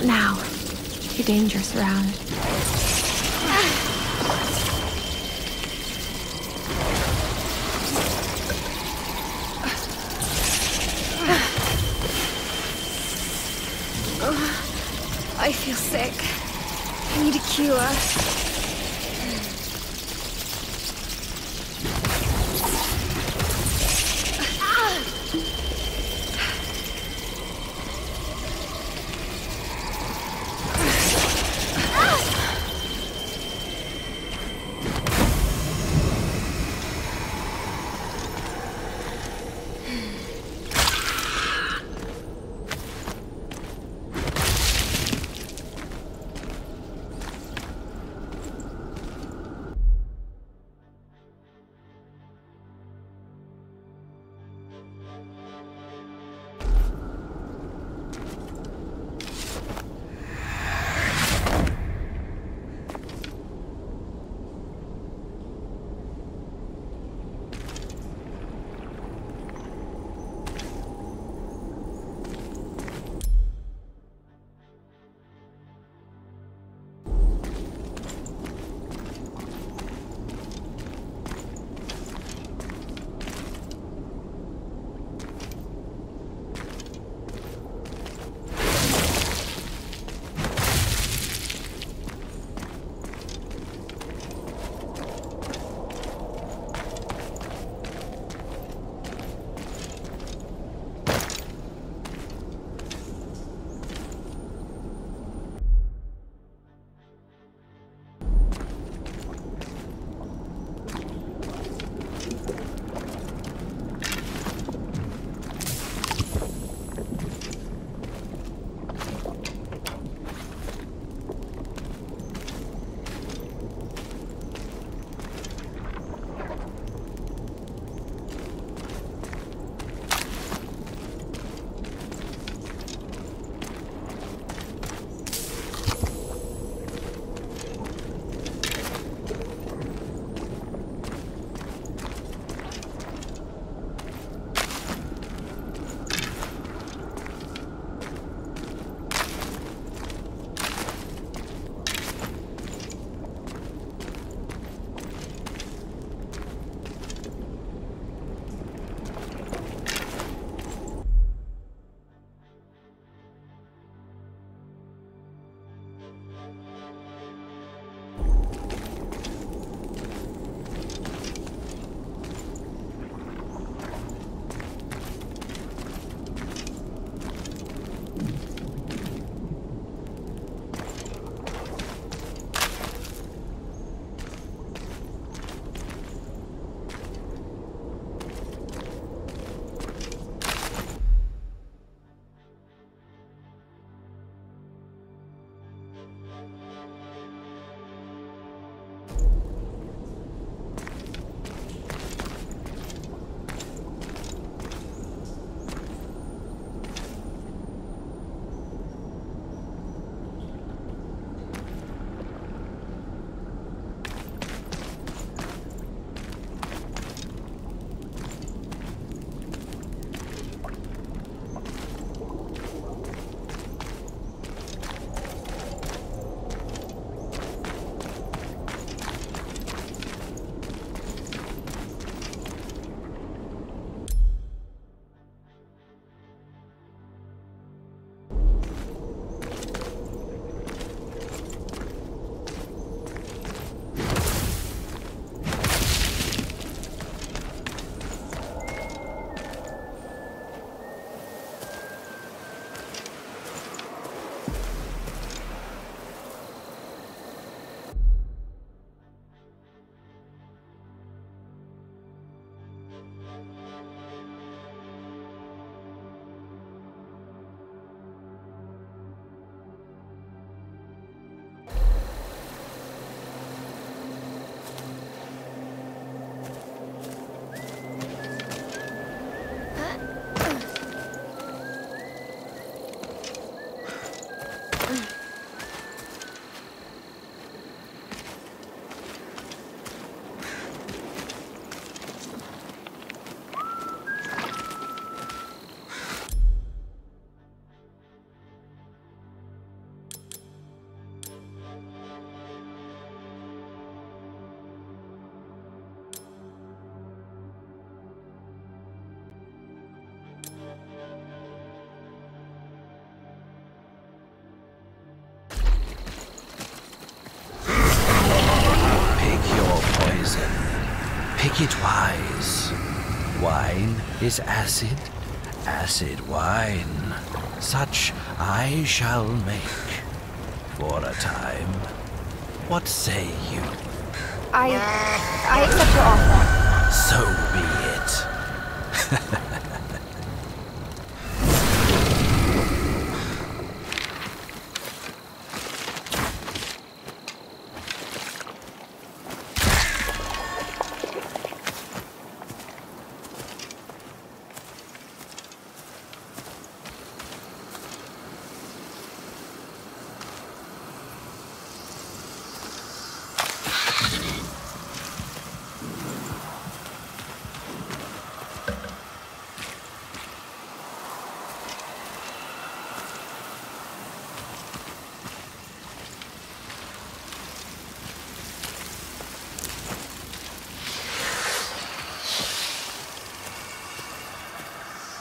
Not now. Too dangerous around. I feel sick. I need a cure. Make it wise. Wine is acid, acid wine. Such I shall make for a time. What say you? I... I accept your offer. So be it.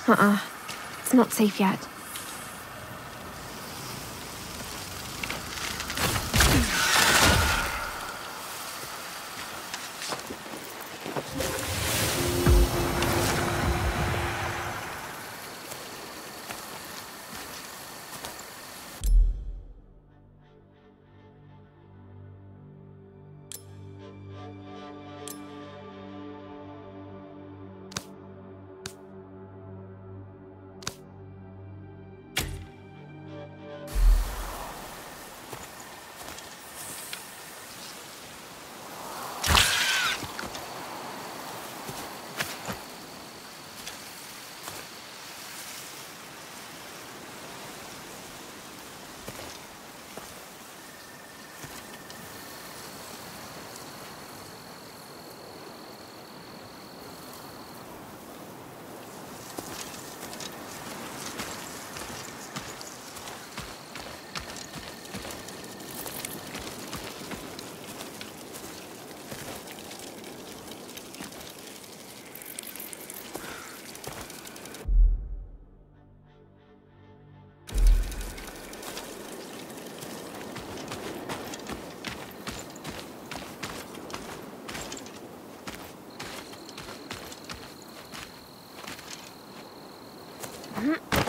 Uh-uh. It's not safe yet. Ugh.